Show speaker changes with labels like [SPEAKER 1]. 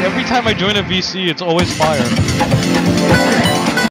[SPEAKER 1] every time I join a VC, it's always fire.